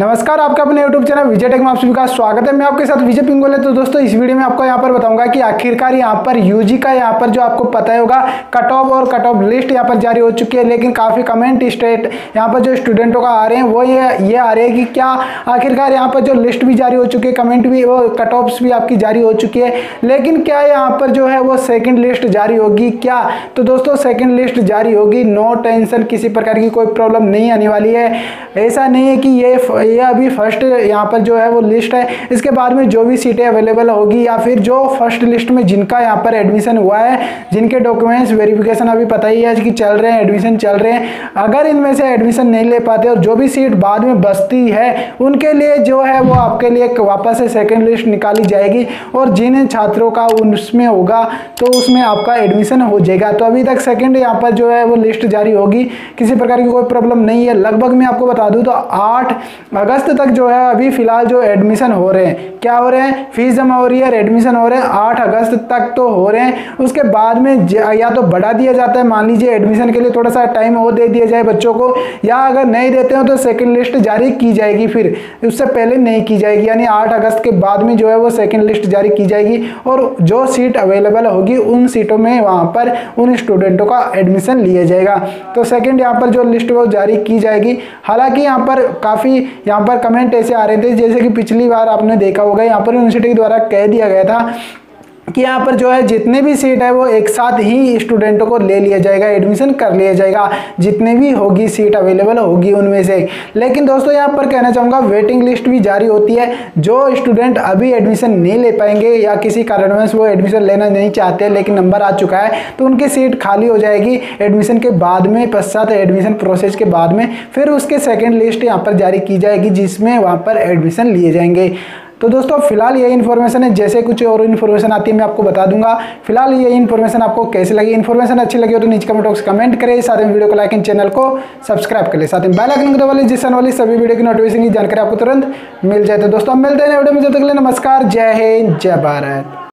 नमस्कार, आपका अपने YouTube चैनल विजय टेक में आप सभी का स्वागत है। मैं आपके साथ विजय पिंगोले। तो दोस्तों, इस वीडियो में आपको यहाँ पर बताऊँगा कि आखिरकार यहाँ पर यूजी का यहाँ पर जो आपको पता होगा कट ऑफ़ और कट ऑफ़ लिस्ट यहाँ पर जारी हो चुकी है। लेकिन काफ़ी कमेंट स्टेट यहाँ पर जो स्टूडेंटों का आ रहे हैं, वो ये ये आ रहे हैं कि क्या आखिरकार यहाँ पर जो लिस्ट भी जारी हो चुकी है कमेंट भी, वो कट ऑफ्स भी आपकी जारी हो चुकी है। लेकिन क्या यहाँ पर जो है, वो सेकेंड लिस्ट जारी होगी क्या? तो दोस्तों सेकेंड लिस्ट जारी होगी। नो टेंशन किसी प्रकार की कोई प्रॉब्लम नहीं आने वाली है। ऐसा नहीं है कि ये ये अभी फ़र्स्ट यहाँ पर जो है वो लिस्ट है। इसके बाद में जो भी सीटें अवेलेबल होगी या फिर जो फ़र्स्ट लिस्ट में जिनका यहाँ पर एडमिशन हुआ है, जिनके डॉक्यूमेंट्स वेरिफिकेशन अभी पता ही है कि चल रहे हैं एडमिशन चल रहे हैं। अगर इनमें से एडमिशन नहीं ले पाते और जो भी सीट बाद में बचती है, उनके लिए जो है वो आपके लिए वापस से सेकेंड लिस्ट निकाली जाएगी और जिन छात्रों का उसमें होगा तो उसमें आपका एडमिशन हो जाएगा। तो अभी तक सेकेंड यहाँ पर जो है वो लिस्ट जारी होगी। किसी प्रकार की कोई प्रॉब्लम नहीं है। लगभग मैं आपको बता दूँ तो आठ अगस्त तक जो है, अभी फ़िलहाल जो एडमिशन हो रहे हैं। क्या हो रहे हैं? फ़ीस जमा हो रही है एडमिशन हो रहे हैं। आठ अगस्त तक तो हो रहे हैं। उसके बाद में या तो बढ़ा दिया जाता है, मान लीजिए एडमिशन के लिए थोड़ा सा टाइम और दे दिया जाए बच्चों को, या अगर नहीं देते हो तो सेकेंड लिस्ट जारी की जाएगी फिर। उससे पहले नहीं की जाएगी, यानी आठ अगस्त के बाद में जो है, वो सेकेंड लिस्ट जारी की जाएगी। और जो सीट अवेलेबल होगी, उन सीटों में वहाँ पर उन स्टूडेंटों का एडमिशन लिया जाएगा। तो सेकेंड यहाँ पर जो लिस्ट वो जारी की जाएगी। हालाँकि यहाँ पर काफ़ी यहाँ पर कमेंट ऐसे आ रहे थे, जैसे कि पिछली बार आपने देखा होगा, यहाँ पर यूनिवर्सिटी द्वारा कह दिया गया था कि यहाँ पर जो है जितने भी सीट है वो एक साथ ही स्टूडेंटों को ले लिया जाएगा एडमिशन कर लिया जाएगा। जितने भी होगी सीट अवेलेबल होगी उनमें से। लेकिन दोस्तों, यहाँ पर कहना चाहूँगा वेटिंग लिस्ट भी जारी होती है। जो स्टूडेंट अभी एडमिशन नहीं ले पाएँगे या किसी कारणवश वो एडमिशन लेना नहीं चाहते, लेकिन नंबर आ चुका है तो उनकी सीट खाली हो जाएगी। एडमिशन के बाद में, पश्चात एडमिशन प्रोसेस के बाद में, फिर उसके सेकेंड लिस्ट यहाँ पर जारी की जाएगी, जिसमें वहाँ पर एडमिशन लिए जाएँगे। तो दोस्तों, फ़िलहाल ये इन्फॉर्मेशन है। जैसे कुछ और इन्फॉर्मेशन आती है, मैं आपको बता दूँगा। फ़िलहाल ये इन्फॉर्मेशन आपको कैसे लगी? इन्फॉर्मेशन अच्छी लगी हो तो नीचे कमेंट बॉक्स कमेंट करें। साथ में वीडियो को लाइक चैनल को सब्सक्राइब करें साथ में बेल आइकन दबा वाली सभी वीडियो की नोटिफिकेशन की जानकारी आपको तुरंत मिल जाए। तो दोस्तों मिलते हैं वीडियो में। जब तक नमस्कार। जय हिंद, जय भारत।